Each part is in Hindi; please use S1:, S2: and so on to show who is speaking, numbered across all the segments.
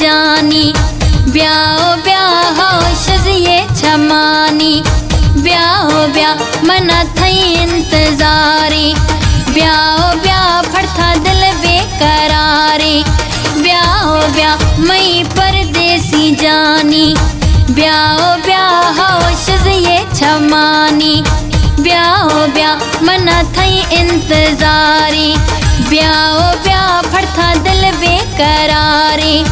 S1: जानी। ब्याह ब्याह शजिए छमानी। ब्याह ब्या मना थई इंतजारी। ब्याह ब्याह फड़था दिल बेकरारी। ब्याह ब्याह मई परदेसी जानी। ब्याह ब्याह शजिए छमानी। ब्याह ब्या मना थई इंतजारी। ब्याह ब्या फड़था दिल बेकरारी।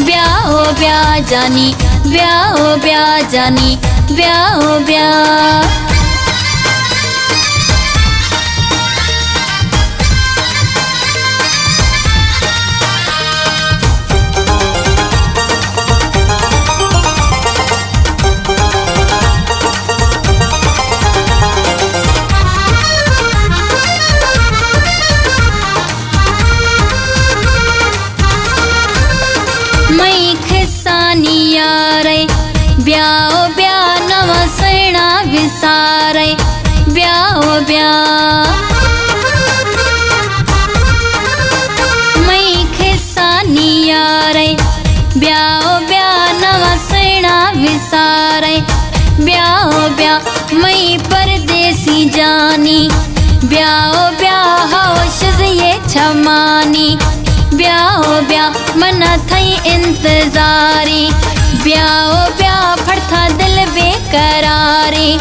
S1: ब्याह ब्याह जानी ब्याह ब्याह जानी ब्याह ब्याह मई परदेसी जानी। ब्याह ब्याह ये छमानी। ब्याह ब्याह मना थई इंतजारी। ब्याह ब्याह फड़था दिल बेकरारी।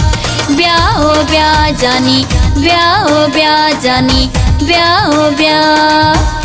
S1: ब्याह ब्याह जानी, ब्याह ब्याह जानी, ब्याह ब्याह।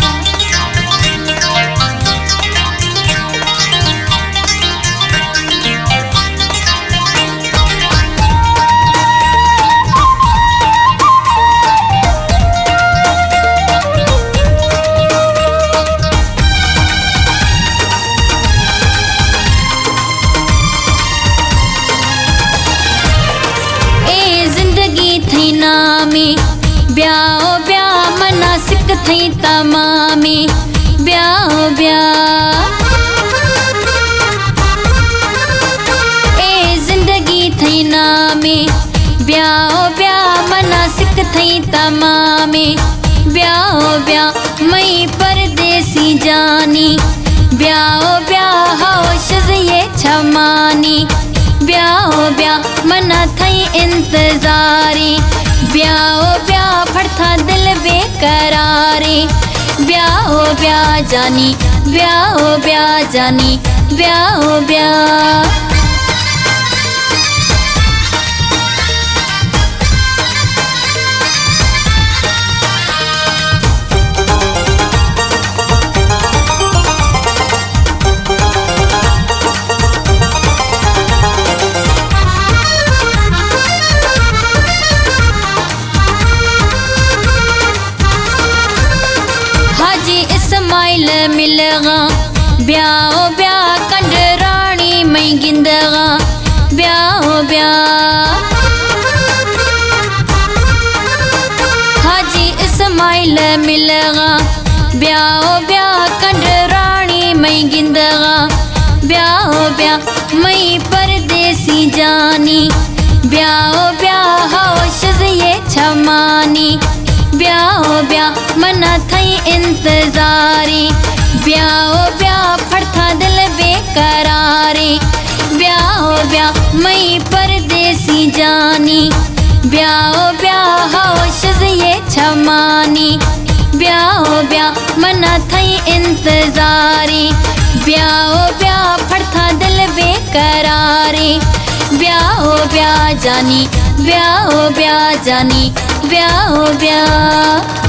S1: ब्याह ए, ज़िंदगी थई नामी, ब्याह मना सिक थई तमामी मई परदेसी जानी। ब्याह ब्याह, होश ये छमानी। ब्याह ब्याह, मना थई इंतजारी। फड़था दिल बेकरारी। ब्याह जानी ब्याह ब्याह जानी ब्याह ब्याह। हाजी इस्माइल मिलगा। ब्याह ब्याह कंड रानी मई गिंदगा। ब्याह ब्याह हाजी इस्माइल मिलगा। ब्याह ब्याह कंड रानी मई गिंदगा। ब्याह ब्याह मई परदेसी जानी। ब्याह ब्याह मना थई इंतजारी। ब्याह ब्या फड़था दिल बेकरारी। ब्याह ब्याह मई परदेसी जानी। ब्याह ब्याह होश ये छमानी। ब्याह ब्या मना थई इंतजारी। ब्याह ब्याह फड़था दिल बेकरारी। ब्याह ब्या जानी, ब्याह ब्या जानी, ब्याह ब्याह।